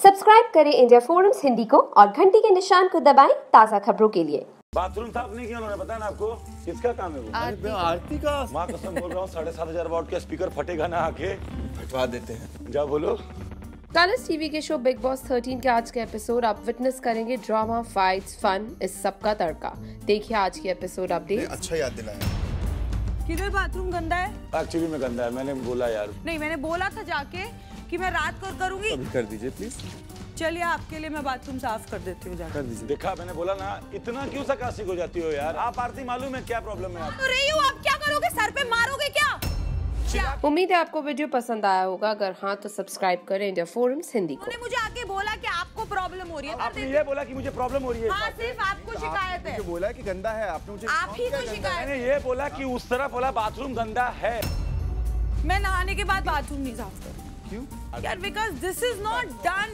Subscribe करें India forums Hindi को और घंटी के निशान को दबाएँ ताज़ा खबरों के लिए। बाथरूम साफ़ नहीं किया उन्होंने पता ना आपको? किसका काम है वो? आरती का। माँ कसम बोल रहा हूँ साढ़े सात हज़ार वाट का स्पीकर फटेगा ना आके। हटवा देते हैं। जा बोलो। कलर्स टीवी के शो बिग बॉस 13 के आज के एपिसोड आप विटनेस करेंगे ड्रामा फाइट्स फन इस सब का तड़का। देखिए आज की एपिसोड अपडेट अच्छा याद दिलाया। किधर बाथरूम गंदा है? एक्चुअली में गंदा है मैंने बोला यार। नहीं मैंने बोला था जाके कि मैं रात को करूँगी? अभी कर दीजिए प्लीज़ चलिए आपके लिए मैं बाथरूम साफ़ कर देती हूँ जाकर कर दीजिए। देखा मैंने बोला ना इतना क्यों सकासी हो जाती हो यार? आप आरती मालूम है क्या प्रॉब्लम है आप तो रही हूँ आप क्या करोगे? सर पे मारोगे क्या? उम्मीद है आपको वीडियो पसंद आया होगा। अगर हाँ तो सब्सक्राइब करें इंडिया फोरम्स हिंदी को। उन्होंने मुझे आके बोला कि आपको प्रॉब्लम हो रही है। आपने ये बोला कि मुझे प्रॉब्लम हो रही है। हाँ सिर्फ़ आपको शिकायत है। बोला कि गंदा है आपने मुझे आप ही को शिकायत मैंने ये बोला कि उस तरफ़ वाला बाथरूम गंदा है। मैं नहाने के बाद बाथरूम नहीं साफ़ करूँ। you? Yeah, because this is not done.